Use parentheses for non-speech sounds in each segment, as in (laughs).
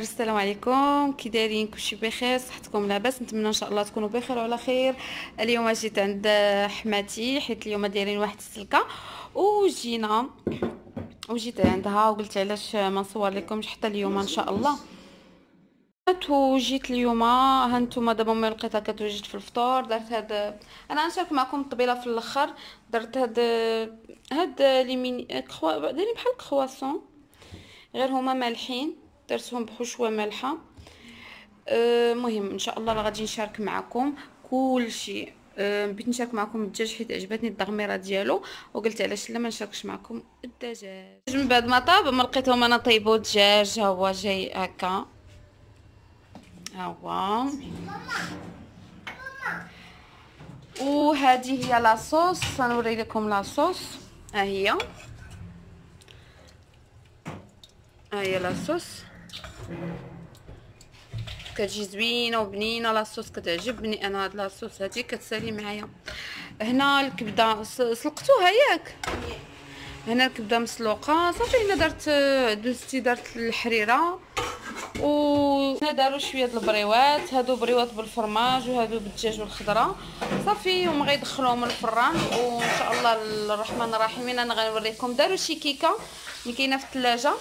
السلام عليكم. كي دايرين كلشي بخير صحتكم لاباس. نتمنى إن شاء الله تكونوا بخير وعلى خير. اليوم جيت عند حماتي حيت اليوم دايرين واحد السلكة. وجينا وجيت عندها وقلت علاش ما نصور لكمش حتى اليوم إن شاء الله. وجيت اليوم هانتوما دابا امي لقيتها كتوجد في الفطور. درت هاد أنا نشارك معكم الطبيلة في الأخر. درت هاد هاد les mini croix دايرين بحال كرواسون غير هما مالحين. درتهم بحشوة مالحة. المهم أه إن شاء الله غادي نشارك معكم كلشي أه بغيت نشارك معكم الدجاج حيت عجبتني التغميره ديالو وقلت علاش لا ما نشاركش معكم الدجاج. من بعد ما طاب ما لقيتهم أنا طيبو الدجاج ها هو جاي هكا. ها هو. وهذه هي لاصوص سنوري لكم لاصوص ها هي. ها هي la sauce كتجي زوينه وبنينه la sauce كتعجبني أنا هاد la sauce هادي كتسالي معايا هنا الكبده سلقتوها ياك هنا الكبده مسلوقه صافي هنا درت لوستي درت الحريره و هنا داروا شوية د البريوات هادو بريوات بالفرماج وهادو بالدجاج والخضره صافي هما غيدخلوهم الفران وان شاء الله الرحمن الرحيم أنا غنوريكم داروا شي كيكه اللي كاينة في الثلاجه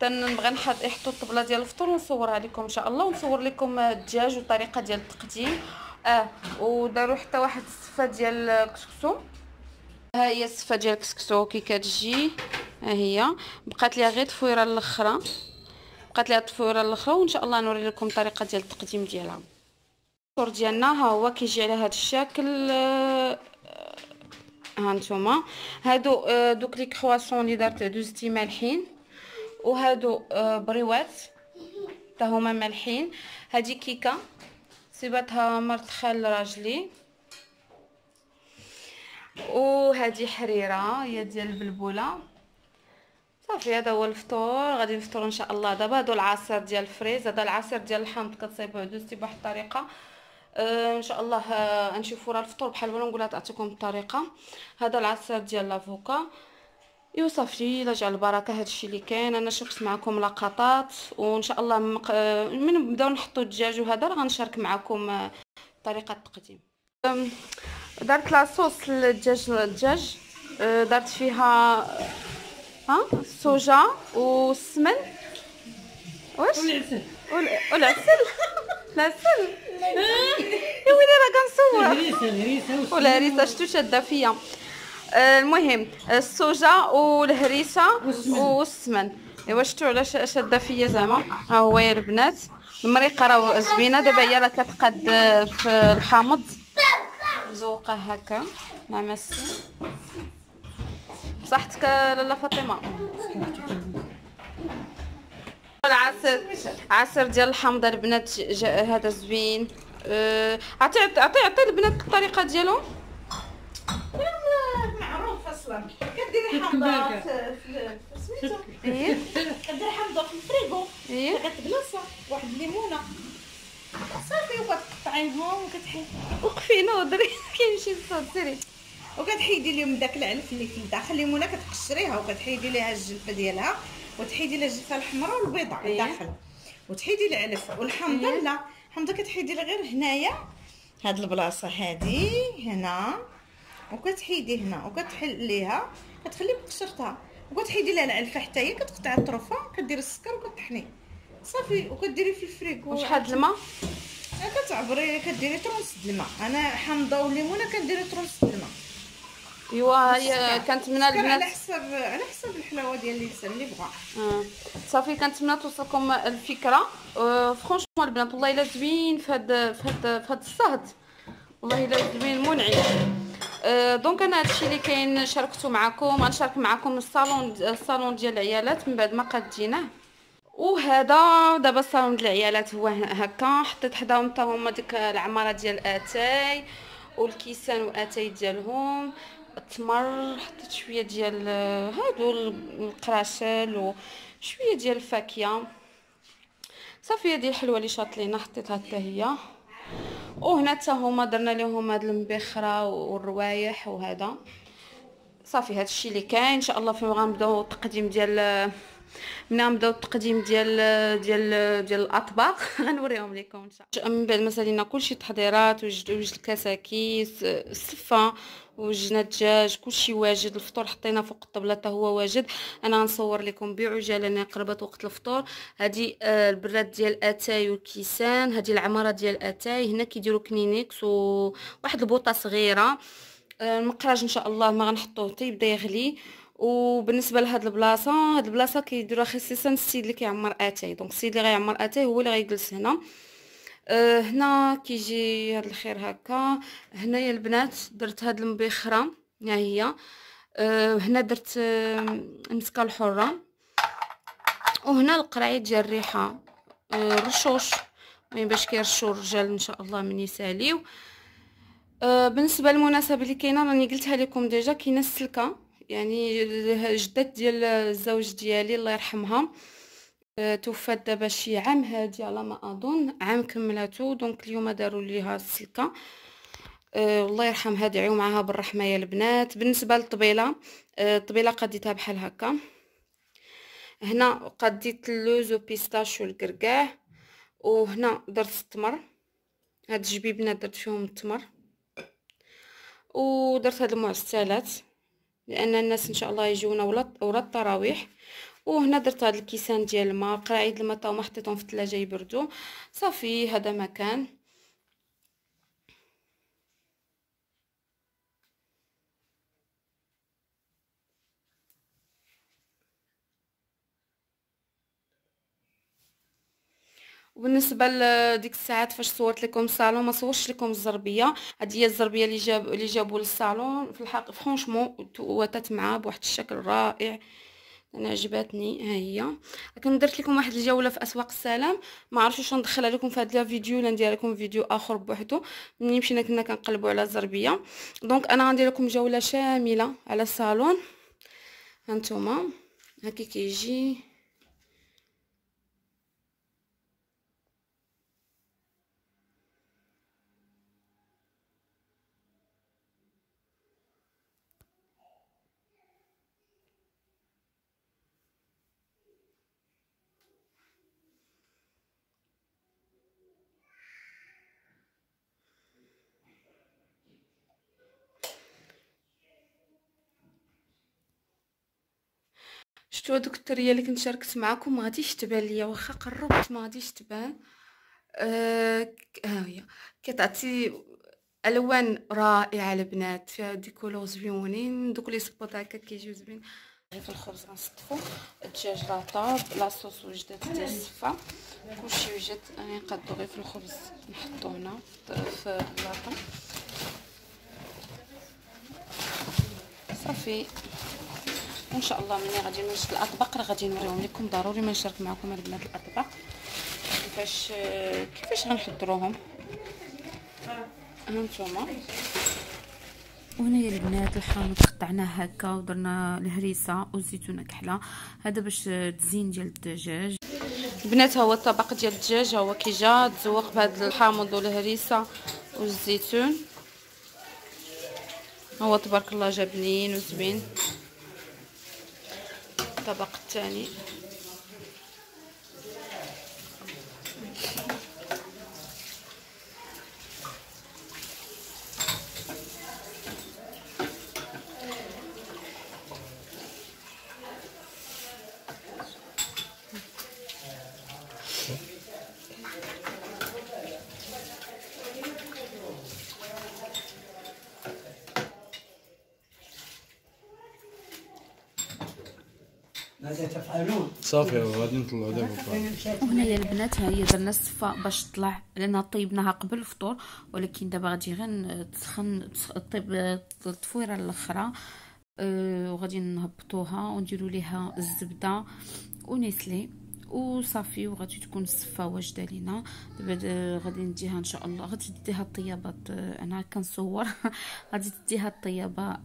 تنبغي نحط يحطوا الطبلة ديال الفطور ونصورها لكم إن شاء الله ونصور لكم الدجاج والطريقة ديال التقديم. آه وداروا حتى واحد السفه ديال الكسكسو. ها هي السفه ديال الكسكسو كي كتجي ها هي. بقات ليها غير تفويره الأخرى. بقات ليها التفويرة الأخرى وإن شاء الله نوري لكم الطريقة ديال التقديم ديالها. الفطور ديالنا ها هو كيجي على هذا الشكل ها نتوما. هادو دوك les croissants اللي درت لوستي مالحين وهادو بريوات حتى هما مالحين. هادي كيكة صيبتها مرت خال راجلي. وهادي حريرة هي ديال البلبولة. صافي هذا هو الفطور. غادي نفطروا إن شاء الله. دابا هادو العصير ديال ال fraise هذا العصير ديال الحامض كتصايبوه لوستي بواحد الطريقة. آه إن شاء الله آه نشوفوا راه الفطور بحال ولا نقولها تعطيكم الطريقة. هذا العصير ديال لافوكا ايوا صافي لا جعل البركة هادشي اللي كاين أنا شفت معكم لقطات وإن شاء الله مق... من نبداو نحطوا الدجاج وهذا راه غنشارك معكم طريقة التقديم. درت لاصوص للدجاج الدجاج درت فيها ها السوجه والسمن واش؟ والعسل. والعسل. العسل. يا ويلي راه كنصور. والهريسه شتو شادة فيا. المهم السوجه والهريسة والسمن. إيوا شفتوا علاش شاده فيا زعما؟ ها هو يا البنات. المريقة راه زوينة. دابا هي راه كتقاد في الحامض. مزوقة هكا. مع مس صحتك لاله فاطمة. العصير عصير ديال الحامضة البنات هذا زوين. عطي عطي عطي البنات الطريقة ديالو. أصلا. كديري حامضه سميتو؟ إيه. كديري حامضه في الفريغو. إيه. كتبلاصه واحد الليمونة. صافي وكتقطعيهم وكتحيدي وقفي نوضري (laughs) كيمشي الصوت سيري. وكتحيدي لهم داك العلف اللي في الداخل الليمونة كتقشريها وكتحيدي ليها الجلفة ديالها. وتحيدي لها الجلفة الحمراء والبيضاء إيه. الداخل وتحيدي العلف والحامضه إيه. لا. الحامضه كتحيدي غير هنايا. هاد البلاصة هادي هنا. وكتحيدي هنا وكتحليها كتخلي بقشرتها وكتحيدي لها العلفه حتى هي كتقطعي الطرفة كديري السكر وكطحني صافي وكديري في الفريكو وشحال الماء؟ كتعبري كديري ترونس د الماء. أنا حامضة والليمونه كنديري ترونس د الماء. أيوا هي كنتمنى السكر على البنات. حسب على حسب الحلاوة ديال الإنسان اللي بغا. آه. صافي كنتمنى توصلكم الفكرة. آه franchement البنات والله إلا زوين في هاد في هاد في هاد الصهد. والله إلا زوين منعش donc أنا هادشي اللي كاين شاركته معكم غنشارك معكم الصالون الصالون ديال العيالات من بعد ما قديناه وهذا دابا الصالون ديال العيالات هو هكا حطيت حداهم حتى هما ديك العمارة ديال آتاي والكيسان وآتاي ديالهم. التمر حطيت شوية ديال هادو القراشل وشوية ديال الفاكهه صافي هذه الحلوه اللي شاطلينا حطيتها حتى هي. وهنا حتى هما درنا لهم هاد المبخرة والروايح وهذا. صافي هذا الشيء اللي كاين. إن شاء الله فين غنبداو التقديم ديال منا نبداو التقديم ديال ديال ديال الأطباق. (laughs) غنوريهم لكم ان شاء الله من بعد ما سالينا كلشي تحضيرات وجد وجد الكساكيس السفة وجنا الدجاج كلشي واجد. الفطور حطينا فوق الطبلة حتى هو واجد. أنا غنصور لكم بعجالة لأن قربت وقت الفطور. هذه آه، البراد ديال أتاي والكيسان هذه العمارة ديال أتاي. هنا كيديروا كنينيكس وواحد البوطة صغيرة. آه، المقراج إن شاء الله ما غنحطوه حتى يبدا يغلي. وبالنسبة لهاد البلاصة هاد البلاصة كيديروها خصيصا السيد اللي كيعمر أتاي. donc السيد اللي غيعمر أتاي هو اللي غيجلس هنا. أه هنا كيجي هاد الخير هكا. هنايا البنات درت هاد المبخرة ها هي. أه هنا درت أه المسكه الحرة. وهنا القرعي ديال الريحة. أه رشوش. باش كيرشوا الرجال إن شاء الله من يساليو. أه بالنسبة للمناسبة اللي كاينة راني قلتها لكم déjà كاينة السلكة. يعني جدات ديال الزوج ديالي الله يرحمها أه توفات دابا شي عام هادي على ما أظن عام كملاتو. donc اليوم داروا ليها السلكة. أه الله يرحمها دعيو معاها بالرحمة يا البنات. بالنسبة للطبيلة الطبيله قديتها بحال هكا. هنا قديت اللوز و pistache و الكركاع وهنا درت التمر. هاد الجبيبنات درت فيهم التمر. ودرت هاد المعسلات لأن الناس إن شاء الله يجونا ورا التراويح. وهنا درت هاد الكيسان ديال الماء قراعيد الماء تاهما حطيتهم في الثلاجة يبردوا صافي هذا مكان. وبالنسبة لديك الساعات فاش صورت لكم الصالون ما صورتش لكم الزربية. هذه هي الزربية اللي جاب اللي جابوا للصالون. في الحق franchement واتت معاه بواحد الشكل رائع. أنا عجبتني ها هي. لكن درت لكم واحد الجولة في أسواق السلام. ما عرفتش واش ندخلها لكم في هذا الفيديو ولا ندير لكم فيديو آخر بوحدو. ملي مشينا كنا كنقلبوا على الزربية. donc أنا غندير لكم جولة شاملة على الصالون. هانتوما هكي كيجي. شفتوا هذوك التريه اللي كنت شاركت معكم ما غاديش تبان ليا واخا قربت ما غاديش تبان. آه ها هي. كتعطي ألوان رائعة البنات فيها des couleurs زويونين. دوك les spots هكا كيجيو زوين. في الخبز غنصطفو. الدجاج راه طاب la sauce وجدات ديال السفة. كلشي وجد. راني نقادو غير في الخبز. نحطو هنا في البلاطه صافي. وان شاء الله ملي غادي نوجد الاطباق راه غادي نوريهم لكم ضروري ما نشارك معكم البنات الأطباق. كيفاش كيفاش غنحضروهم؟ هانتوما وهنايا البنات الحامض قطعناه هكا ودرنا الهريسة والزيتونه كحلة. هذا باش تزين ديال الدجاج. البنات هو الطبق ديال الدجاج. هو كي جا تزوق بهذا الحامض والهريسه والزيتون. هو تبارك الله جا بنين وزوين الطبق الثاني ماذا تفعلون؟ صافي غادي نطلعوا دابا. وهنايا البنات ها هي درنا الصفا باش تطلع لأن طيبناها قبل الفطور ولكن دابا غادي غير تسخن طيب التفويرة الأخرى أه وغادي نهبطوها ونديروا ليها الزبدة ونسلي. وصافي وغادي تكون الصفه واجده لينا دابا غادي نديها إن شاء الله. غادي تديها الطيابات أنا كنصور. (laughs) غادي تديها الطيابة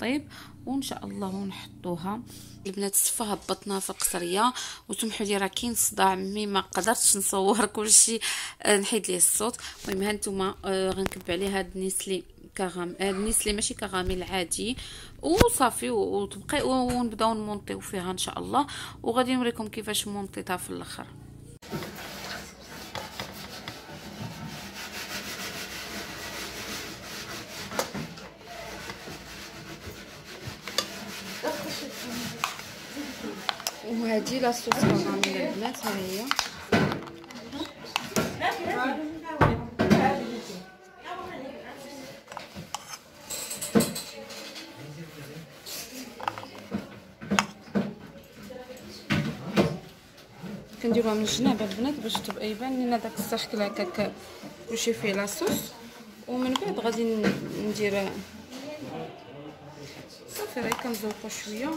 طيب وإن شاء الله نحطوها البنات الصفه هبطناها في القصريه وسمحوا لي راه كاين صداع مي ما قدرتش نصور كلشي نحيد ليه الصوت. المهم هانتوما غنكب عليه هاد النسلي كغام النسلي ماشي كغامي العادي وصافي وتبقي ونبداو نمونطيو فيها إن شاء الله. وغادي نوريكم كيفاش مونطيتها في الأخر. وهذه لاصوص كغامي البنات ها هي. كنديروها من الجناب البنات باش تبقى يبان لنا داك السخكل هكاك كلشي فيه لاصوص ومن بعد غادي ندير صافي راه كنزوقو شوية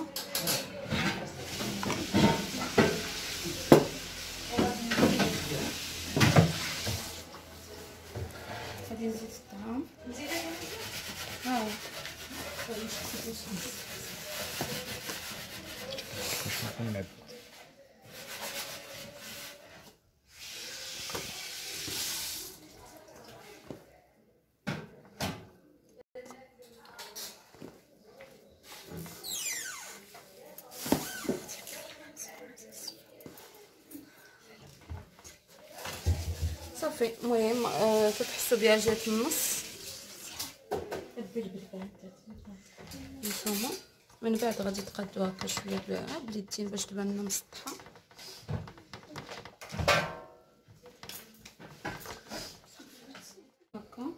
غادي نزيد الطعام ها هو صافي. المهم آه تتحسوا بها جات النص. من بعد غادي تقادوها هكا شوية باليدين باش تبان لنا مسطحه هكا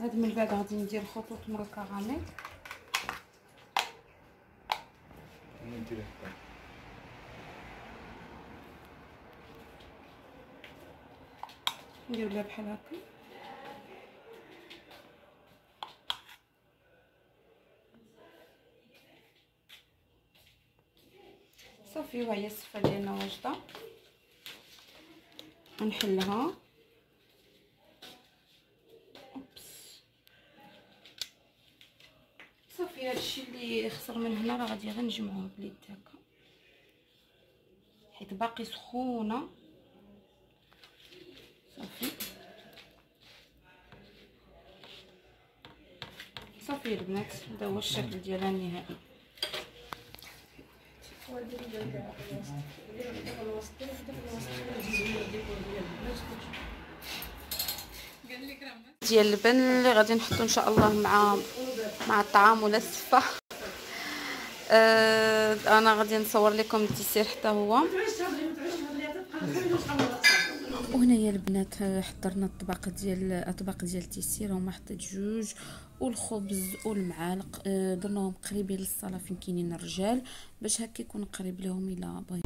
هاد من بعد غادي ندير خطوط من الكراميل ندير لها بحال هكا. صافي وهي الصفة ديالنا واجدة. نحلها صافي هادشي اللي خسر من هنا راه غادي غير نجمعوه باليد هكا. حيت باقي سخونة. صافي. صافي البنات هذا هو الشكل ديالها النهائي. ديال اللبن اللي غادي نحطو إن شاء الله مع مع الطعام ولا السفه آه أنا غادي نصور لكم ال dessert حتى هو. وهنايا البنات حضرنا الطبق ديال اطباق ديال ال dessert هما حطيت جوج والخبز والمعالق. درناهم قريبين للصالة فين كاينين الرجال باش هكا يكون قريب لهم إلى باي